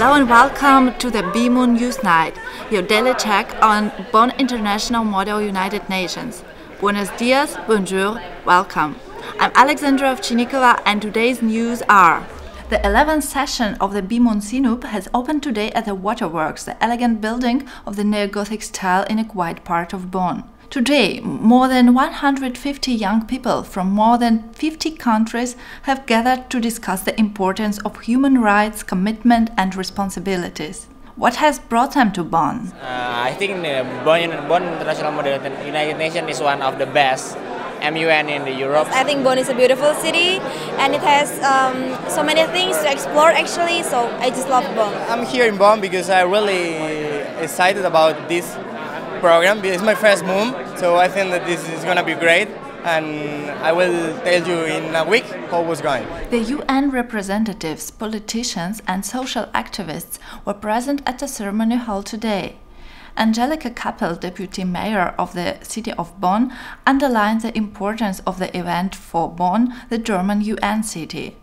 Hello and welcome to the BIMUN News Night, your daily check on Bonn International Model United Nations. Buenos dias, bonjour, welcome. I'm Alexandra Ovchinikova and today's news are the 11th session of the BIMUN SINUB has opened today at the Waterworks, the elegant building of the neo-Gothic style in a quiet part of Bonn. Today, more than 150 young people from more than 50 countries have gathered to discuss the importance of human rights, commitment and responsibilities. What has brought them to Bonn? Uh, I think Bonn, Bonn International Model United Nations is one of the best MUN in the Europe. I think Bonn is a beautiful city and it has um, so many things to explore actually, so I just love Bonn. I'm here in Bonn because I'm really excited about this program. It's my first MUN, so I think that this is going to be great. And I will tell you in a week how it was going. The UN representatives, politicians, and social activists were present at the ceremony hall today. Angelika Kappel, deputy mayor of the city of Bonn, underlined the importance of the event for Bonn, the German UN city.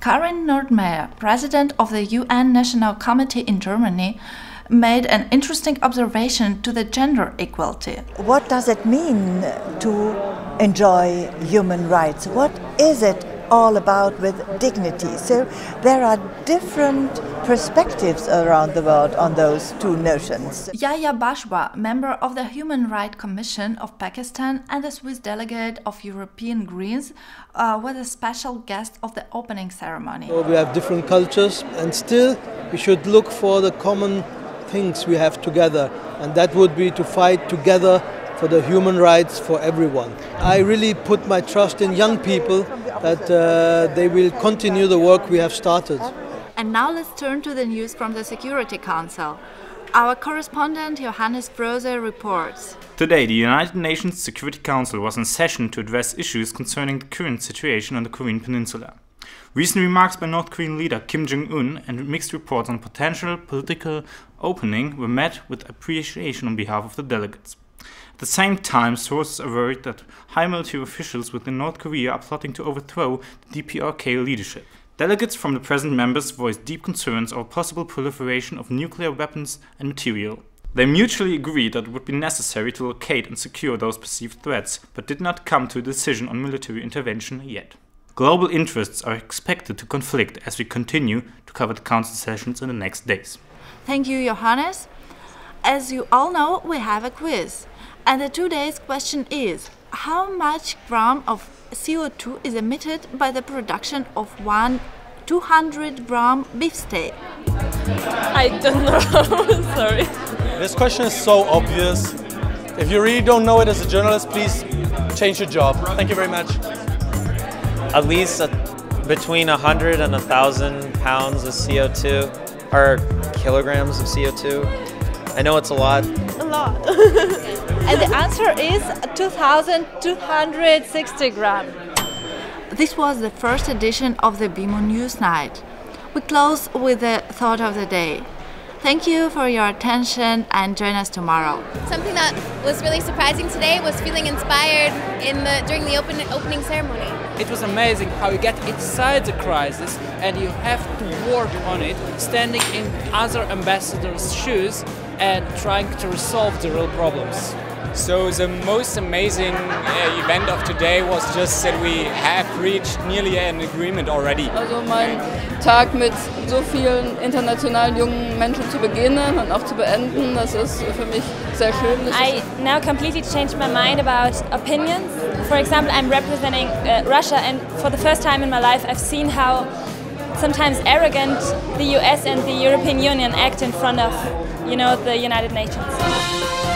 Karin Nordmeyer, president of the UN National Committee in Germany, made an interesting observation to the gender equality. What does it mean to enjoy human rights? What is it all about with dignity? So there are different perspectives around the world on those two notions. Yahya Bajwa, member of the Human Rights Commission of Pakistan and the Swiss delegate of European Greens, uh, was a special guest of the opening ceremony. So we have different cultures and still we should look for the common things we have together, and that would be to fight together for the human rights for everyone. I really put my trust in young people that uh, they will continue the work we have started. And now let's turn to the news from the Security Council. Our correspondent Johannes Brose reports. Today, the United Nations Security Council was in session to address issues concerning the current situation on the Korean Peninsula. Recent remarks by North Korean leader Kim Jong un and mixed reports on potential political opening were met with appreciation on behalf of the delegates. At the same time, sources averred that high military officials within North Korea are plotting to overthrow the DPRK leadership. Delegates from the present members voiced deep concerns over possible proliferation of nuclear weapons and material. They mutually agreed that it would be necessary to locate and secure those perceived threats, but did not come to a decision on military intervention yet. Global interests are expected to conflict as we continue to cover the council sessions in the next days. Thank you, Johannes. As you all know, we have a quiz. And the today's question is How much gram of CO2 is emitted by the production of one 200 gram beefsteak? I don't know, sorry. This question is so obvious. If you really don't know it as a journalist, please change your job. Thank you very much at least a, between 100 and 1,000 pounds of CO2, or kilograms of CO2. I know it's a lot. A lot. and the answer is 2,260 grams. This was the first edition of the BIMUN News Night. We close with the thought of the day. Thank you for your attention and join us tomorrow. Something that was really surprising today was feeling inspired in the during the open, opening ceremony. It was amazing how you get inside the crisis and you have to work on it, standing in other ambassadors' shoes and trying to resolve the real problems. So the most amazing uh, event of today was just that we have reached nearly an agreement already. Also mein Tag mit so vielen internationalen jungen Menschen zu beginnen und auch zu beenden, das ist für mich sehr schön. I now completely changed my mind about opinions. For example, I'm representing uh, Russia and for the first time in my life I've seen how sometimes arrogant the US and the European Union act in front of, you know, the United Nations.